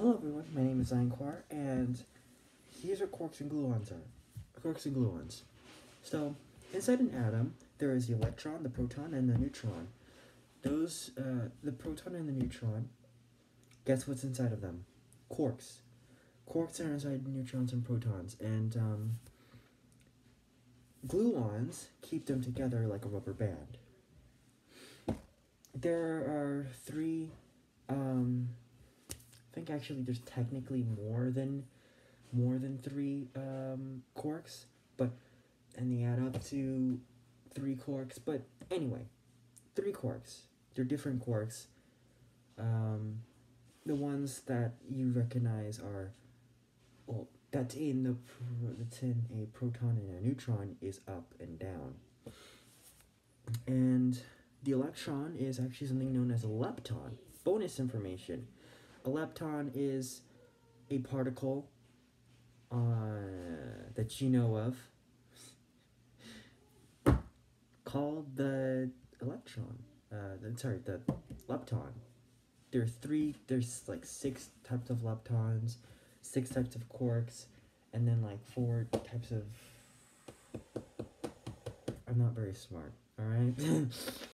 Hello everyone, my name is Anquar, and here's what quarks and gluons are. Quarks and gluons. So, inside an atom, there is the electron, the proton, and the neutron. Those, uh, the proton and the neutron, guess what's inside of them? Quarks. Quarks are inside neutrons and protons, and, um, gluons keep them together like a rubber band. There are three, um, think actually there's technically more than more than three um, quarks, but and they add up to three quarks. But anyway, three quarks. They're different quarks. Um, the ones that you recognize are well, that's in the that's in a proton and a neutron is up and down, and the electron is actually something known as a lepton. Bonus information a lepton is a particle uh, that you know of called the electron. Uh, sorry, the lepton. There are three. There's like six types of leptons, six types of quarks, and then like four types of. I'm not very smart. All right.